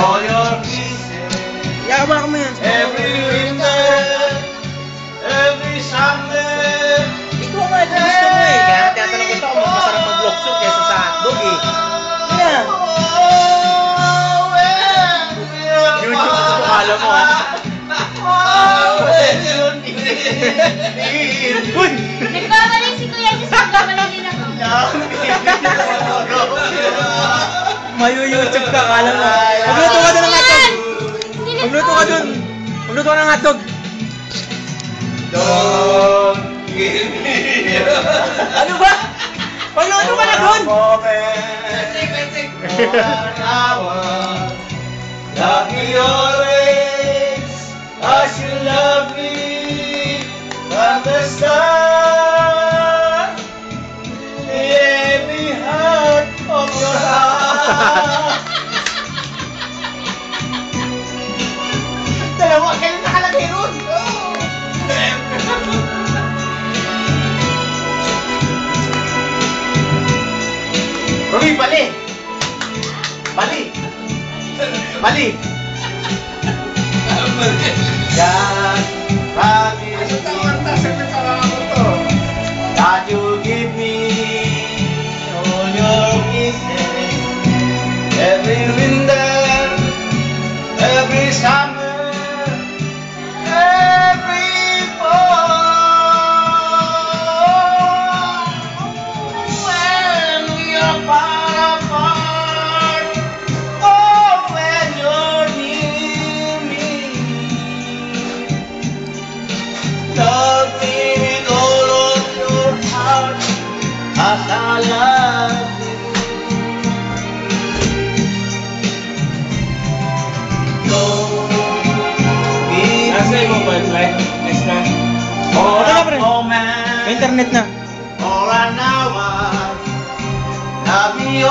All your kisses, Yawa mo yan. every winter, every summer. Ikaw nga, gusto mo eh. Kaya tinatanong ko ito kung mas masarap mag-lokso kesa sa hotdog eh. Yeah. YouTube ko ito kala mo ha. Uy! Nagkamali si Kuya Jess, nagkamali din ako. Mayu-YouTube ka, kala mo. Magluto ka doon ng hotdog. Magluto ka doon. Magluto ka ng hotdog. Don't give me Ano ba? Magluto ka na doon. Hour, love me always, as you love Dalawa, kailan nakalagay ron? Ruby, bali! Bali! Bali! God as I love you. Don't be Nasa yung mobile flight? Next na. for Wala na, pre. internet na. For an hour, love me